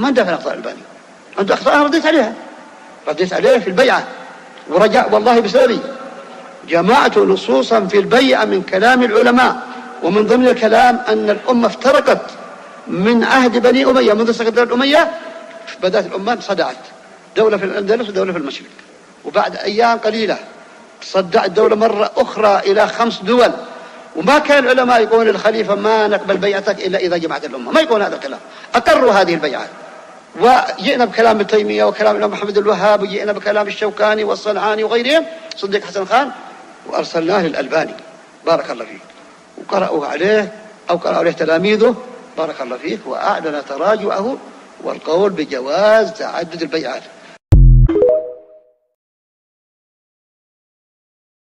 ما ندافع عن أخطاء الألباني عنده أخطاء رديت عليها. رديت عليها في البيعة. ورجع والله بسببي. جمعت نصوصا في البيعة من كلام العلماء ومن ضمن الكلام أن الأمة افترقت من عهد بني أمية. منذ سقط الأمية بدأت الأمة صدعت. دولة في الأندلس ودولة في المشرق. وبعد أيام قليلة صدعت الدولة مرة أخرى إلى خمس دول. وما كان العلماء يقولون للخليفة ما نقبل بيعتك إلا إذا جمعت الأمة. ما يقولون هذا الكلام. أقروا هذه البيعات وجئنا بكلام ابن تيمية وكلام الإمام محمد الوهاب وجئنا بكلام الشوكاني والصنعاني وغيرهم. صديق حسن خان وأرسلناه للألباني. بارك الله فيك. وقرأوا عليه أو قرأوا عليه تلاميذه. بارك الله فيك. وأعلن تراجعه والقول بجواز تعدد البيعات.